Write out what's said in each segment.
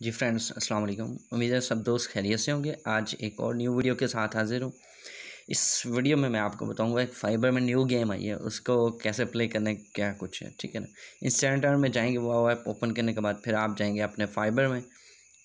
जी friends, अस्सलाम वालेकुम। उम्मीद है सब दोस्त खैरियत से होंगे। आज एक और न्यू वीडियो के साथ हाजिर हूँ। इस वीडियो में मैं आपको बताऊँगा एक फाइबर में न्यू गेम आई है। उसको कैसे प्ले करने क्या कुछ है, ठीक है ना? इंस्टेंटर में जाएँगे, वो ऐप ओपन करने के बाद फिर आप जाएँगे अपने फाइबर में।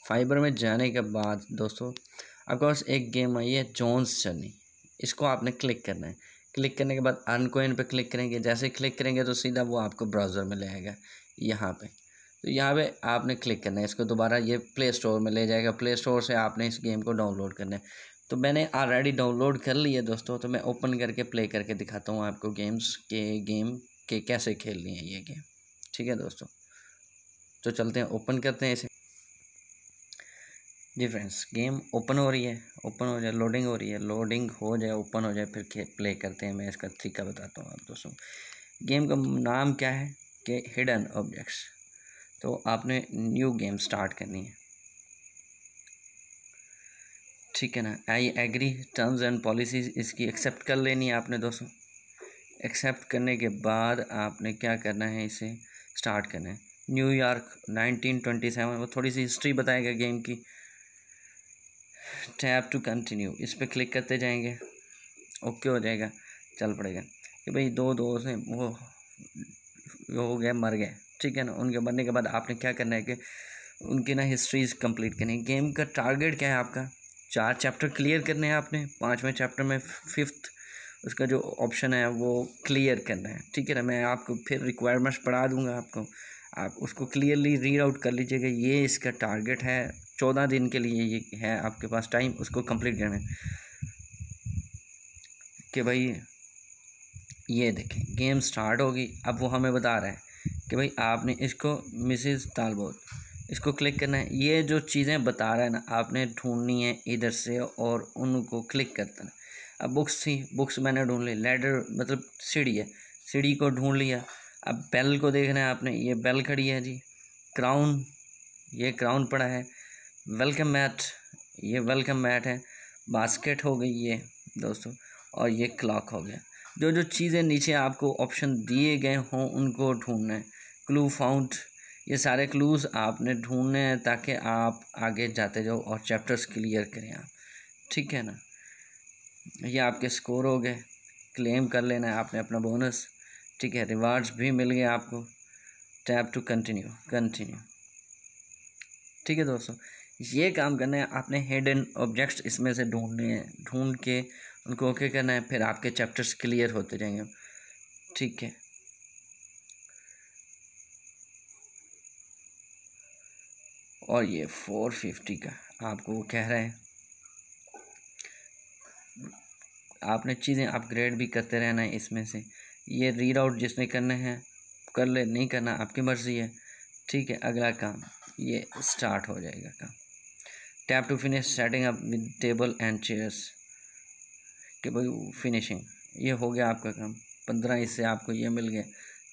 फाइबर में जाने के बाद दोस्तों आपके पास एक गेम आई है जोन्स जर्नी इसको आपने क्लिक करना है। क्लिक करने के बाद अनकोइन पर क्लिक करेंगे। जैसे क्लिक करेंगे तो सीधा वो आपको ब्राउज़र में ले आएगा। यहाँ पर तो यहाँ पे आपने क्लिक करना है, इसको दोबारा ये प्ले स्टोर में ले जाएगा। प्ले स्टोर से आपने इस गेम को डाउनलोड करना है। तो मैंने ऑलरेडी डाउनलोड कर लिया दोस्तों तो मैं ओपन करके प्ले करके दिखाता हूँ आपको गेम्स के गेम के कैसे खेलनी है ये गेम ठीक है दोस्तों? तो चलते हैं ओपन करते हैं इसे। जी फ्रेंड्स गेम ओपन हो रही है ओपन हो जाए लोडिंग हो रही है लोडिंग हो जाए ओपन हो जाए, फिर प्ले करते हैं। मैं इसका तरीका बताता हूँ आप दोस्तों। गेम का नाम क्या है? कि हिडन ऑब्जेक्ट्स तो आपने न्यू गेम स्टार्ट करनी है। ठीक है ना? I agree terms and policies इसकी एक्सेप्ट कर लेनी है आपने दोस्तों। एक्सेप्ट करने के बाद आपने क्या करना है इसे स्टार्ट करना है। न्यूयॉर्क 1927 वो थोड़ी सी हिस्ट्री बताएगा गेम की। टैप टू कंटिन्यू इस पर क्लिक करते जाएँगे। ओके हो जाएगा, चल पड़ेगा। कि भाई दो दोस्त हैं, वो वो हो गए मर गए। ठीक है ना? उनके बनने के बाद आपने क्या करना है कि उनकी ना हिस्ट्रीज कंप्लीट करनी है। गेम का टारगेट क्या है आपका? चार चैप्टर क्लियर करने हैं आपने। पाँचवें चैप्टर में फिफ्थ उसका जो ऑप्शन है वो क्लियर करना है। ठीक है ना? मैं आपको फिर रिक्वायरमेंट्स पढ़ा दूँगा आपको। आप उसको क्लियरली रीड आउट कर लीजिएगा ये इसका टारगेट है। चौदह दिन के लिए ये है आपके पास टाइम उसको कंप्लीट करना है। कि भाई ये देखें गेम स्टार्ट होगी। अब वो हमें बता रहा है। कि भाई आपने इसको मिसिस तालबोत इसको क्लिक करना है। ये जो चीज़ें बता रहा है ना, आपने ढूंढनी है इधर से और उनको क्लिक करना है। अब बुक्स थी बुक्स मैंने ढूंढ ली। लेडर मतलब सीढ़ी है। सीढ़ी को ढूंढ लिया। अब बेल को देखना है आपने। ये बेल खड़ी है जी। क्राउन ये क्राउन पड़ा है। वेलकम मैट ये वेलकम मैट है। बास्केट हो गई ये, दोस्तों। और ये क्लॉक हो गया। जो जो चीज़ें नीचे आपको ऑप्शन दिए गए हों, उनको ढूंढना है। क्लू फाउंड ये सारे क्लूज़ आपने ढूँढने हैं ताकि आप आगे जाते जाओ और चैप्टर्स क्लियर करें आप। ठीक है ना? ये आपके स्कोर हो गए क्लेम कर लेना है आपने अपना बोनस ठीक है रिवार्ड्स भी मिल गए आपको। टैप टू कंटिन्यू कंटिन्यू ठीक है दोस्तों, ये काम करना है, आपने हिडन ऑब्जेक्ट्स इसमें से ढूँढने हैं, ढूंढ के उनको ओके करना है, फिर आपके चैप्टर्स क्लियर होते जाएँगे। ठीक है। और ये फोर फिफ्टी का आपको वो कह रहे हैं। आपने चीज़ें अपग्रेड भी करते रहना है इसमें से। ये रीड आउट जिसने करना है, कर ले, नहीं करना आपकी मर्ज़ी है। ठीक है, अगला काम, ये स्टार्ट हो जाएगा काम। Tap to finish setting up with table and chairs कि भाई फिनिशिंग ये हो गया आपका काम। पंद्रह इससे आपको ये मिल गया।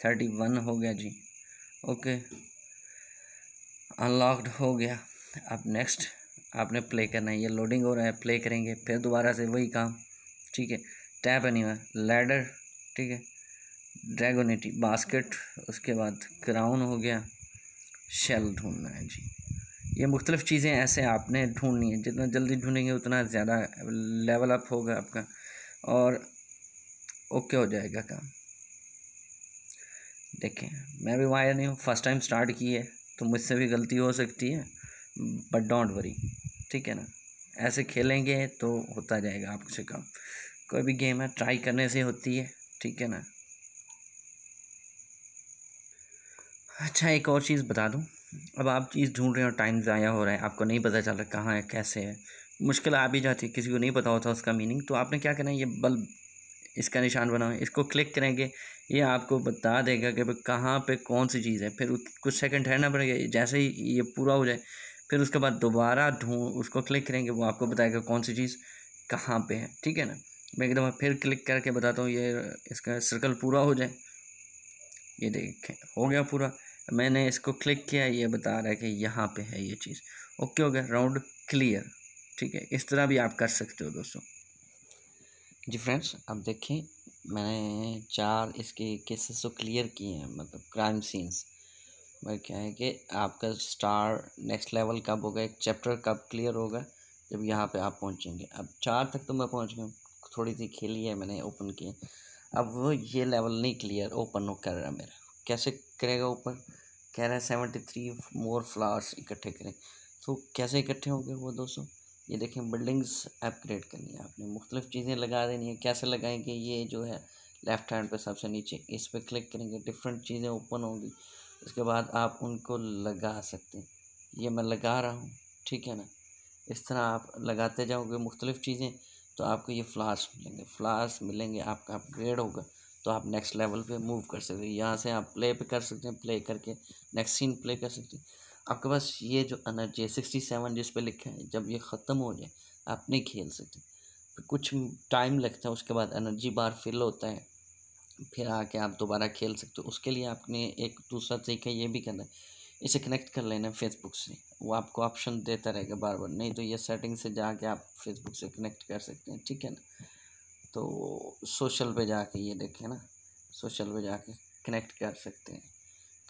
थर्टी वन हो गया जी। ओके अनलॉक्ड हो गया। अब नेक्स्ट आपने प्ले करना है। ये लोडिंग हो रहा है। प्ले करेंगे। फिर दोबारा से वही काम। ठीक है? टैप एनी लैडर ठीक है? ड्रैगोनिटी बास्केट उसके बाद क्राउन हो गया। शेल ढूंढना है। जी। ये मुख्तलिफ़ चीज़ें ऐसे आपने ढूंढनी है। जितना जल्दी ढूंढेंगे, उतना ज़्यादा लेवल अप होगा आपका। और ओके हो जाएगा काम। देखें। मैं भी वायर नहीं हूँ। फ़र्स्ट टाइम स्टार्ट की है। तो मुझसे भी गलती हो सकती है बट डोंट वरी ठीक है ना? ऐसे खेलेंगे तो होता जाएगा आपसे काम। कोई भी गेम है ट्राई करने से होती है, ठीक है ना? अच्छा एक और चीज़ बता दूँ। अब आप चीज़ ढूंढ रहे हो टाइम ज़ाया हो रहा है, आपको नहीं पता चल रहा कहाँ है, कैसे है। मुश्किल आ भी जाती है, किसी को नहीं पता होता उसका मीनिंग तो आपने क्या करना है? ये बल्ब इसका निशान बनाओ, इसको क्लिक करेंगे, ये आपको बता देगा कि भाई कहाँ पे कौन सी चीज़ है। फिर कुछ सेकंड ठहरना पड़ेगा जैसे ही ये पूरा हो जाए, फिर उसके बाद दोबारा ढूंढ उसको क्लिक करेंगे, वो आपको बताएगा कौन सी चीज़ कहाँ पे है, ठीक है ना। मैं एकदम फिर क्लिक करके बताता हूँ, ये इसका सर्कल पूरा हो जाए। ये देखें, हो गया पूरा। मैंने इसको क्लिक किया, ये बता रहा है कि यहाँ पे है ये चीज़। ओके, हो गया राउंड क्लियर ठीक है। इस तरह भी आप कर सकते हो दोस्तों। जी फ्रेंड्स, अब देखें मैंने चार इसके केसेस तो क्लियर किए हैं मतलब क्राइम सीन्स मैं क्या है कि आपका स्टार नेक्स्ट लेवल कब होगा, एक चैप्टर कब क्लियर होगा, जब यहाँ पे आप पहुँचेंगे। अब चार तक तो मैं पहुँच गया थोड़ी सी खेली है मैंने ओपन की अब वो ये लेवल नहीं क्लियर ओपन हो कर रहा मेरा। कैसे करेगा ऊपर कह रहा है सेवेंटी थ्री मोर फ्लावर्स इकट्ठे करें। तो कैसे इकट्ठे होंगे वो दोस्तों? ये देखें बिल्डिंग्स अपग्रेड करनी है आपने। मुख्तलिफ़ चीज़ें लगा देनी है। कैसे लगाएँगे ये जो है लेफ़्ट हैंड पे सबसे नीचे, इस पर क्लिक करेंगे डिफरेंट चीज़ें ओपन होंगी। उसके बाद आप उनको लगा सकते हैं। ये मैं लगा रहा हूँ, ठीक है ना? इस तरह आप लगाते जाओगे मुख्तलिफ़ चीज़ें तो आपको ये फ्लावर्स मिलेंगे। फ्लावर्स मिलेंगे, आपका अपग्रेड होगा तो आप नेक्स्ट लेवल पे मूव कर सकते हैं। यहाँ से आप प्ले पे कर सकते हैं प्ले करके नेक्स्ट सीन प्ले कर सकते हैं। आपके पास ये जो एनर्जी है सिक्सटी सेवन जिस पर लिखा है, जब ये ख़त्म हो जाए, आप नहीं खेल सकते। कुछ टाइम लगता है, उसके बाद एनर्जी बार फिल होता है, फिर आके आप दोबारा खेल सकते हो। उसके लिए आपने एक दूसरा तरीका ये भी करना है, इसे कनेक्ट कर लेना फेसबुक से। वो आपको ऑप्शन देता रहेगा बार बार, नहीं तो ये सेटिंग से जाके आप फेसबुक से कनेक्ट कर सकते हैं, ठीक है ना? तो सोशल पे जाके ये देखें ना सोशल पे जाके कनेक्ट कर सकते हैं।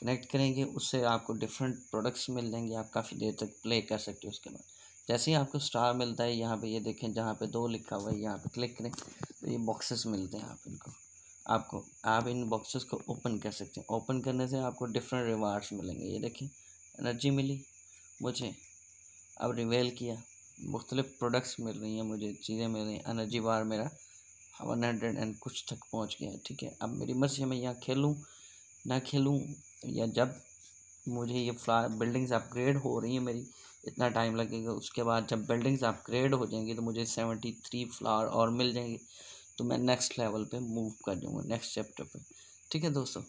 कनेक्ट करेंगे, उससे आपको डिफरेंट प्रोडक्ट्स मिल जाएँगे, आप काफ़ी देर तक प्ले कर सकते हो उसके बाद। जैसे ही आपको स्टार मिलता है, यहाँ पे ये देखें, जहाँ पे दो लिखा हुआ है, यहाँ पे क्लिक करें तो ये बॉक्सेस मिलते हैं आप इनको। आपको, आप इन बॉक्सेस को ओपन कर सकते हैं। ओपन करने से आपको डिफरेंट रिवार्ड्स मिलेंगे। ये देखें एनर्जी मिली, मुझे अब रिवेल किया। मुख्तलिफ़ प्रोडक्ट्स मिल रही हैं, मुझे चीज़ें मिल रही हैं। एनर्जी बार मेरा वन हंड्रेड एंड कुछ तक पहुँच गया है, ठीक है। अब मेरी मर्ज़ी मैं यहाँ खेलूँ, ना खेलूँ या जब मुझे ये फ्ला बिल्डिंग्स अपग्रेड हो रही हैं मेरी, इतना टाइम लगेगा। उसके बाद जब बिल्डिंग्स अपग्रेड हो जाएँगी तो मुझे सेवेंटी थ्री फ्लावर और मिल जाएँगे। तो मैं नेक्स्ट लेवल पे मूव कर जाऊँगा नेक्स्ट चैप्टर पे। ठीक है दोस्तों?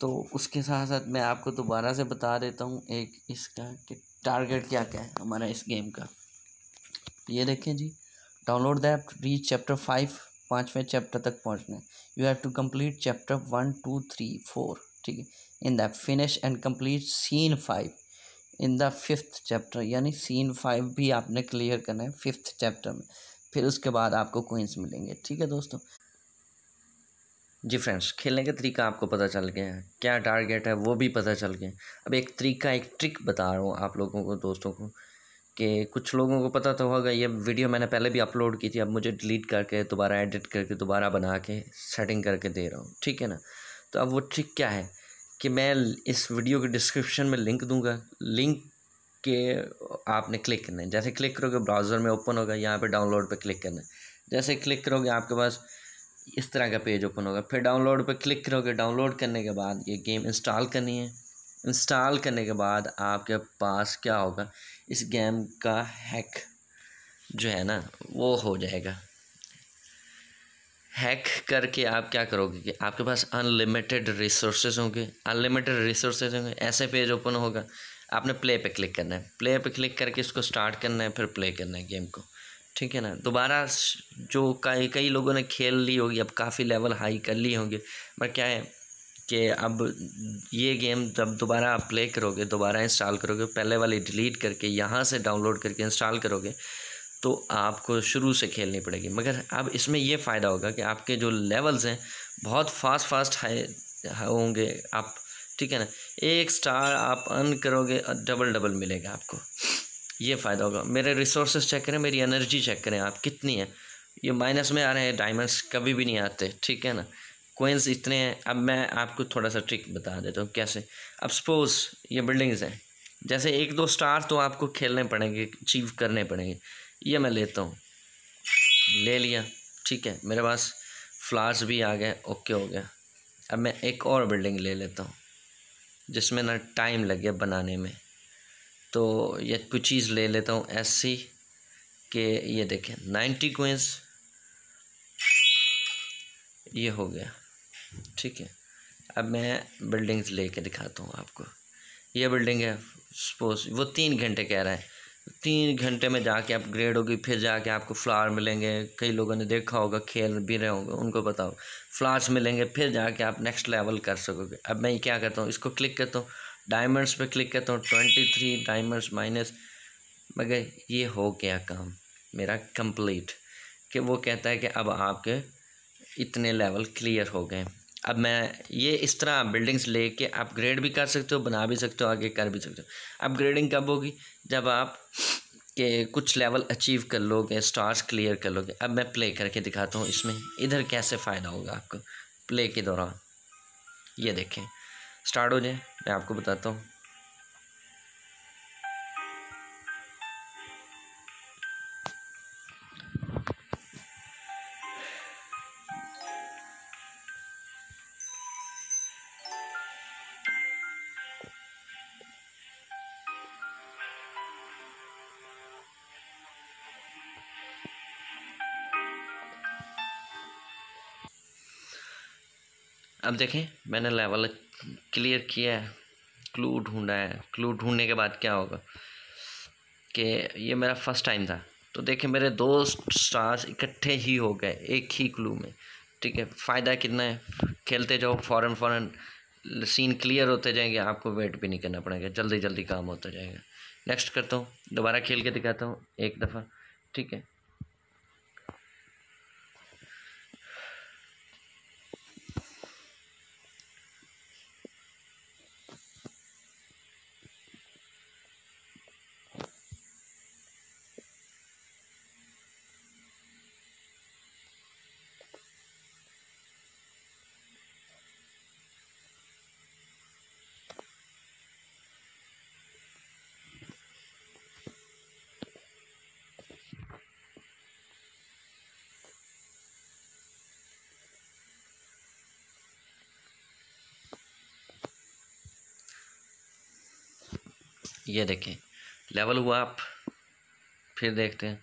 तो उसके साथ साथ मैं आपको दोबारा से बता देता हूँ, एक इसका कि टारगेट क्या क्या है हमारा इस गेम का। ये देखें जी download the app reach chapter five पाँचवें चैप्टर तक पहुँचना है। You have to complete chapter one two three four ठीक है। In the finish and complete scene five in the fifth chapter यानी सीन फाइव भी आपने क्लियर करना है फिफ्थ चैप्टर में। फिर उसके बाद आपको कोइंस मिलेंगे, ठीक है दोस्तों? जी फ्रेंड्स खेलने का तरीका आपको पता चल गया है। क्या टारगेट है वो भी पता चल गया अब एक तरीका, एक ट्रिक बता रहा हूँ आप लोगों को, दोस्तों को, कि कुछ लोगों को पता तो होगा, ये वीडियो मैंने पहले भी अपलोड की थी, अब मुझे डिलीट करके, दोबारा एडिट करके, दोबारा बना के सेटिंग करके दे रहा हूँ, ठीक है ना? तो अब वो ट्रिक क्या है कि मैं इस वीडियो के डिस्क्रिप्शन में लिंक दूँगा। लिंक के आपने क्लिक करना है। जैसे क्लिक करोगे ब्राउज़र में ओपन होगा, यहाँ पे डाउनलोड पे क्लिक करना है। जैसे क्लिक करोगे, आपके पास इस तरह का पेज ओपन होगा। फिर डाउनलोड पे क्लिक करोगे डाउनलोड करने के बाद ये गेम इंस्टॉल करनी है। इंस्टॉल करने के बाद आपके पास क्या होगा? इस गेम का हैक जो है ना, वो हो जाएगा। हैक करके आप क्या करोगे कि आपके पास अनलिमिटेड रिसोर्सेज होंगे अनलिमिटेड रिसोर्सेज होंगे, ऐसे पेज ओपन होगा। आपने प्ले पे क्लिक करना है। प्ले पे क्लिक करके इसको स्टार्ट करना है, फिर प्ले करना है गेम को। ठीक है ना? दोबारा जो कई कई लोगों ने खेल ली होगी, अब काफ़ी लेवल हाई कर ली होंगे। पर क्या है कि अब ये गेम जब दोबारा आप प्ले करोगे, दोबारा इंस्टॉल करोगे, पहले वाली डिलीट करके, यहाँ से डाउनलोड करके इंस्टॉल करोगे तो आपको शुरू से खेलनी पड़ेगी। मगर अब इसमें यह फ़ायदा होगा कि आपके जो लेवल्स हैं, बहुत फास्ट फास्ट हाई होंगे। आप, ठीक है ना? एक स्टार आप अर्न करोगे डबल डबल मिलेगा आपको। ये फ़ायदा होगा। मेरे रिसोर्सेज चेक करें, मेरी एनर्जी चेक करें आप कितनी है। ये माइनस में आ रहे हैं डायमंड्स कभी भी नहीं आते, ठीक है ना? कोइंस इतने हैं। अब मैं आपको थोड़ा सा ट्रिक बता देता हूँ कैसे। अब सपोज़ ये बिल्डिंग्स हैं। जैसे एक दो स्टार तो आपको खेलने पड़ेंगे अचीव करने पड़ेंगे। ये मैं लेता हूँ। ले लिया। ठीक है, मेरे पास फ्लावर्स भी आ गए ओके हो गया। अब मैं एक और बिल्डिंग ले लेता हूँ, जिसमें ना टाइम लगे बनाने में। तो ये कुछ चीज़ ले लेता हूँ, ऐसी कि ये देखें नाइन्टी कोइंस ये हो गया। ठीक है, अब मैं बिल्डिंग्स लेके दिखाता हूँ आपको। ये बिल्डिंग है सपोज़ वो तीन घंटे कह रहा है। तीन घंटे में जाके अपग्रेड होगी, फिर जाके आपको फ्लावर मिलेंगे। कई लोगों ने देखा होगा, खेल भी रहे होंगे, उनको बताओ। फ्लावर्स मिलेंगे, फिर जाके आप नेक्स्ट लेवल कर सकोगे। अब मैं क्या करता हूँ, इसको क्लिक करता हूँ। डायमंड्स पे क्लिक करता हूँ ट्वेंटी थ्री डायमंड्स माइनस मगर ये हो गया काम, मेरा कंप्लीट कि वो कहता है कि अब आपके इतने लेवल क्लियर हो गए। अब मैं ये इस तरह बिल्डिंग्स लेके अपग्रेड भी कर सकते हो, बना भी सकते हो, आगे कर भी सकते हो। अपग्रेडिंग कब होगी? जब आप के कुछ लेवल अचीव कर लोगे स्टार्स क्लियर कर लोगे। अब मैं प्ले करके दिखाता हूँ इसमें, इधर कैसे फ़ायदा होगा आपको? प्ले के दौरान। ये देखें। स्टार्ट हो जाए, मैं आपको बताता हूँ। अब देखें, मैंने लेवल क्लियर किया है क्लू ढूंढा है। क्लू ढूँढने के बाद क्या होगा? कि ये मेरा फ़र्स्ट टाइम था। तो देखें, मेरे दो स्टार्स इकट्ठे ही हो गए, एक ही क्लू में। ठीक है, फ़ायदा कितना है? खेलते जाओ फ़ौरन फ़ौरन सीन क्लियर होते जाएँगे, आपको वेट भी नहीं करना पड़ेगा। जल्दी जल्दी काम होता जाएगा। नेक्स्ट करता हूँ, दोबारा खेल के दिखाता हूँ, एक दफ़ा। ठीक है ये देखें। लेवल हुआ आप फिर देखते हैं।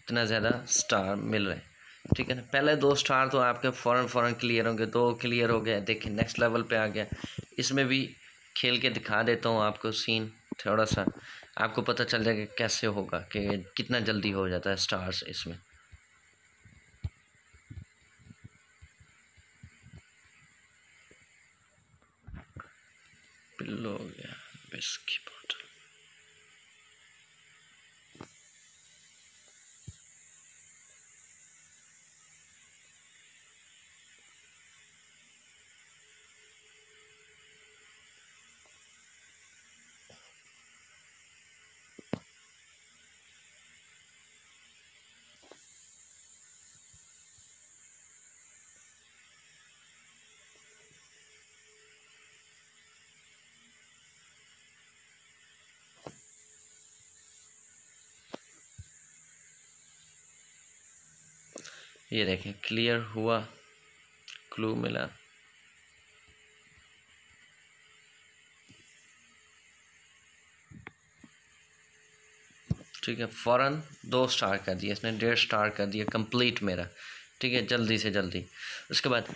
इतना ज़्यादा स्टार मिल रहे हैं। ठीक है ना? पहले दो स्टार तो आपके फ़ौरन फ़ौरन क्लियर होंगे, दो क्लियर हो गए। देखिए नेक्स्ट लेवल पे आ गया। इसमें भी खेल के दिखा देता हूँ आपको सीन थोड़ा सा। आपको पता चल जाएगा कैसे होगा कि कितना जल्दी हो जाता है स्टार्स इसमें। पिल्लो हो गया विस्की बॉटल ये देखें क्लियर हुआ क्लू मिला। ठीक है, फ़ौरन दो स्टार कर दिया, इसने डेढ़ स्टार कर दिया कंप्लीट मेरा। ठीक है, जल्दी से जल्दी। उसके बाद,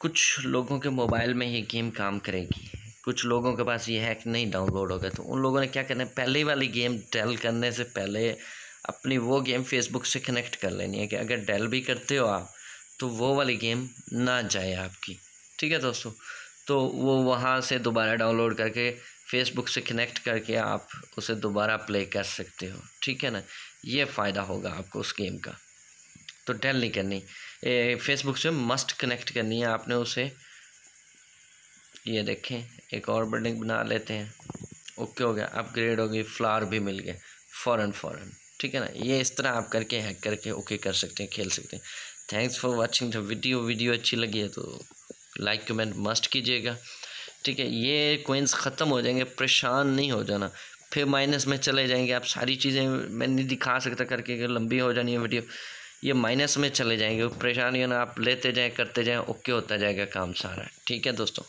कुछ लोगों के मोबाइल में ही गेम काम करेगी। कुछ लोगों के पास ये हैक नहीं डाउनलोड होगा तो उन लोगों ने क्या करना है? पहले वाली गेम टेल करने से पहले अपनी वो गेम फेसबुक से कनेक्ट कर लेनी है कि अगर डेल भी करते हो आप तो वो वाली गेम ना जाए आपकी। ठीक है दोस्तों? तो वो वहाँ से दोबारा डाउनलोड करके फेसबुक से कनेक्ट करके आप उसे दोबारा प्ले कर सकते हो। ठीक है ना? ये फ़ायदा होगा आपको उस गेम का। तो डेल नहीं करनी। फेसबुक से मस्ट कनेक्ट करनी है आपने उसे। ये देखें, एक और बिल्डिंग बना लेते हैं। ओके, हो गया। अपग्रेड हो गई। फ्लावर भी मिल गए। फ़ौरन फ़ौरन ठीक है ना? ये इस तरह आप करके हैक करके ओके कर सकते हैं, खेल सकते हैं। Thanks for watching the video video अच्छी लगी है तो लाइक कमेंट मस्ट कीजिएगा। ठीक है, ये कोइंस ख़त्म हो जाएँगे, परेशान नहीं हो जाना। फिर माइनस में चले जाएँगे, आप सारी चीज़ें मैं नहीं दिखा सकता करके लंबी हो जानी है वीडियो ये माइनस में चले जाएँगे परेशानी ना आप लेते जाएँ, करते जाएँ ओके होता जाएगा काम सारा। ठीक है दोस्तों।